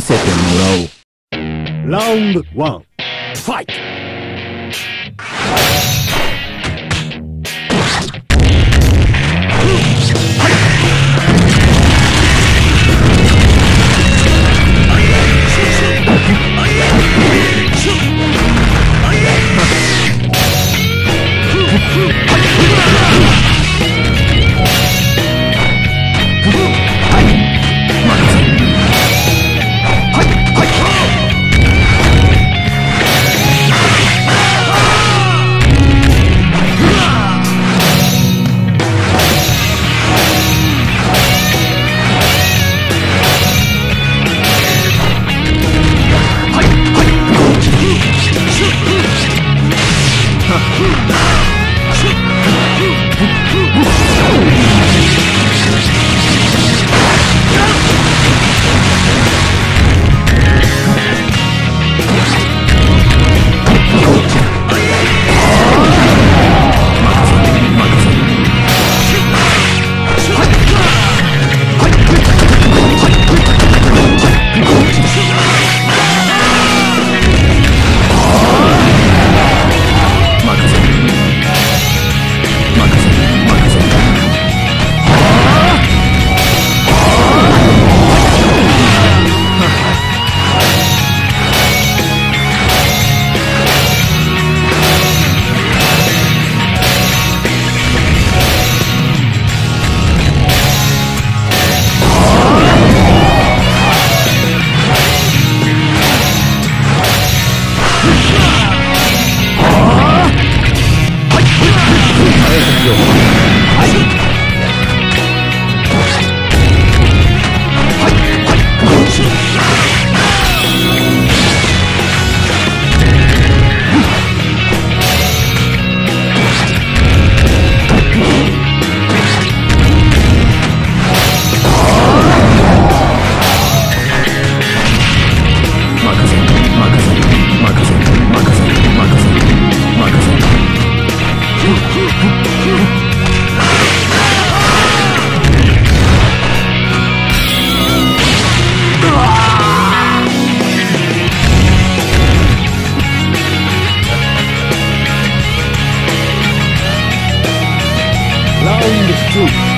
見せてもらおうラウンドワンファイト telling the true.